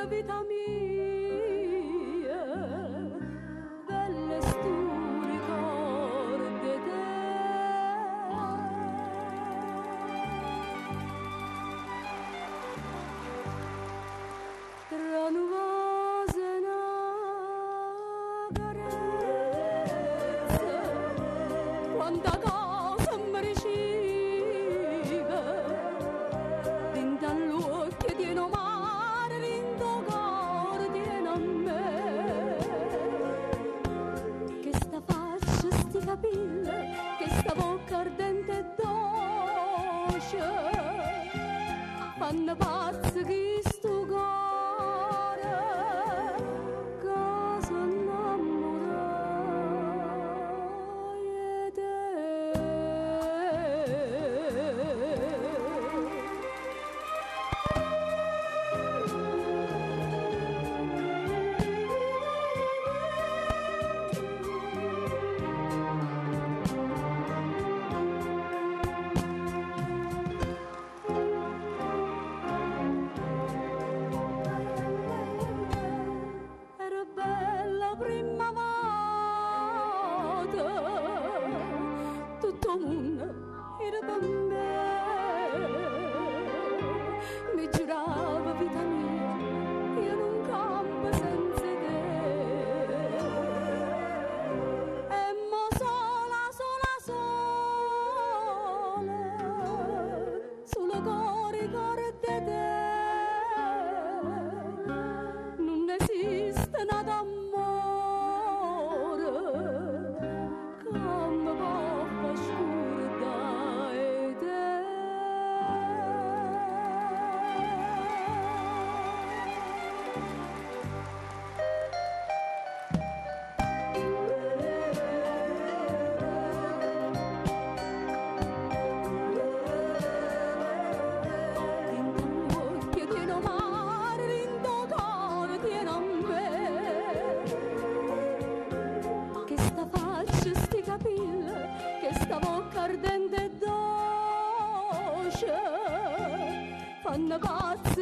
la vita mia. capire che sta bocca ardente e dolce. Fanno pazzo chi sto cuore Ramadan On the coast.